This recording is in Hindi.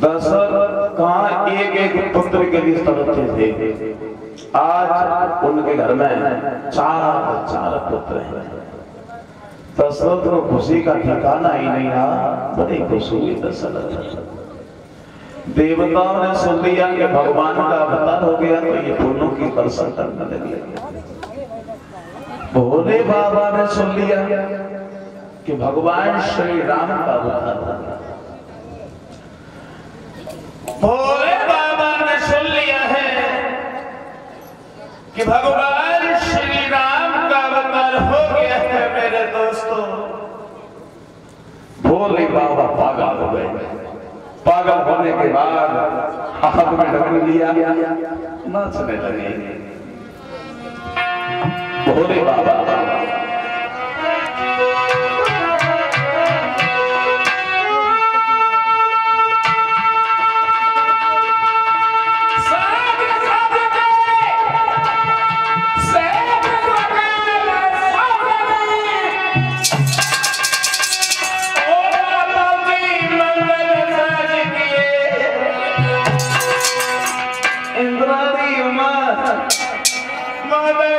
दशरथ कहा एक एक पुत्र के लिए तरफते थे। आज उनके घर में चार चार पुत्र हैं। दशरथ को खुशी का ठिकाना ही नहीं रहा, बड़ी खुश हुई दशरथ देवताओं ने सुन लिया कि भगवान का अवतार हो गया तो ये फूलों की दर्शन करने लगे। भोले बाबा ने सुन लिया। कि भगवान श्री राम का गया भोले बाबा ने सुन लिया है कि भगवान श्री राम का अवतार हो गया है मेरे दोस्तों। भोले बाबा, पागल हो गए। पागल होने के बाद हाथ में ढक लिया। नाचने लगे। भोले बाबा। Mother,